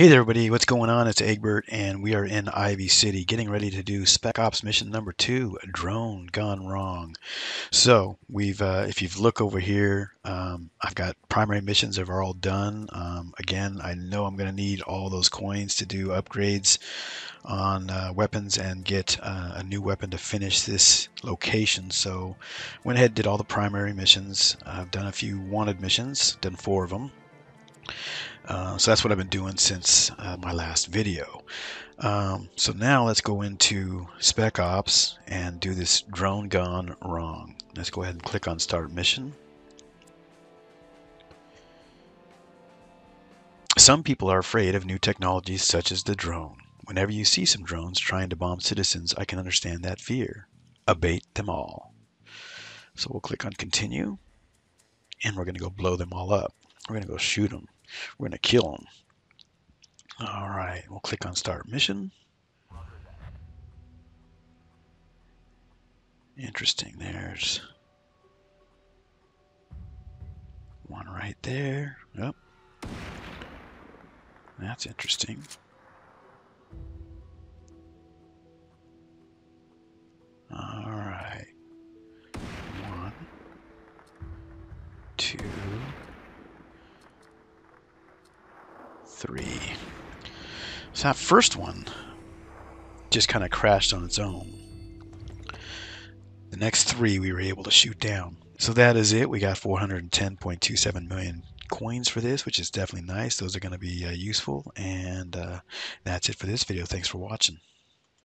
Hey there, everybody. What's going on? It's Egbert, and we are in Ivy City getting ready to do Spec Ops mission number two, Drone Gone Wrong. So, we've, uh, if you've look over here, um, I've got primary missions that are all done. Um, again, I know I'm going to need all those coins to do upgrades on uh, weapons and get uh, a new weapon to finish this location. So, went ahead did all the primary missions. I've done a few wanted missions, done four of them. Uh, so that's what I've been doing since uh, my last video. Um, so now let's go into Spec Ops and do this drone gone wrong. Let's go ahead and click on Start Mission. Some people are afraid of new technologies such as the drone. Whenever you see some drones trying to bomb citizens, I can understand that fear. Abate them all. So we'll click on Continue, and we're going to go blow them all up. We're going to go shoot them. We're going to kill them. All right, we'll click on Start Mission. Interesting, there's one right there. Yep. That's interesting. Three. So that first one just kind of crashed on its own. The next three we were able to shoot down. So that is it. We got 410.27 million coins for this, which is definitely nice. Those are going to be uh, useful. And uh, that's it for this video. Thanks for watching.